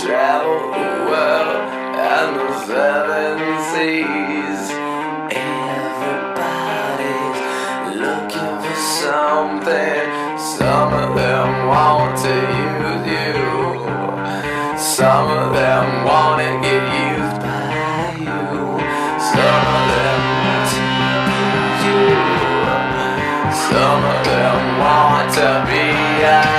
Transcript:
Travel the world and the seven seas. Some of them want to get used by you. Some of them want to use you. Some of them want to be.